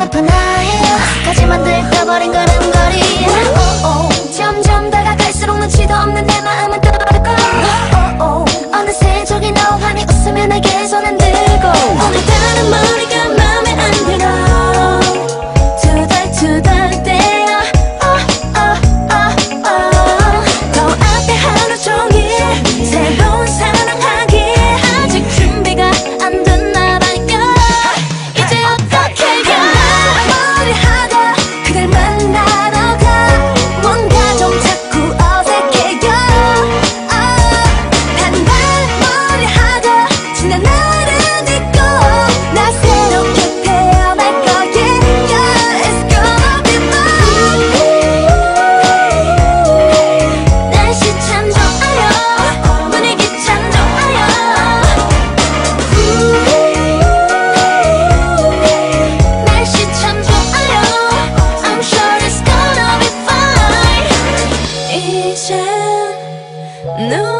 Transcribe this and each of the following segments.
높은 나의 까지 만들어버린 걸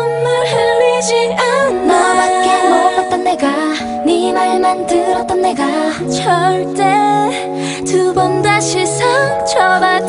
눈물 흘리지 않아. 너밖에 몰랐던 내가 네 말만 들었던 내가. 절대 두 번 다시 상처받은